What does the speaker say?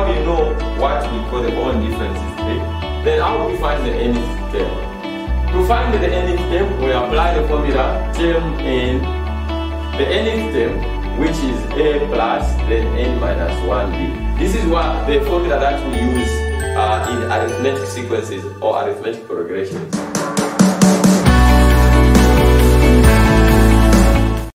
Now you know what we call the bond difference is then how do we find the nth term? To find the nth term, we apply the formula term n, the nth term, which is a plus then n minus 1b. This is what the formula that we use uh, in arithmetic sequences or arithmetic progressions.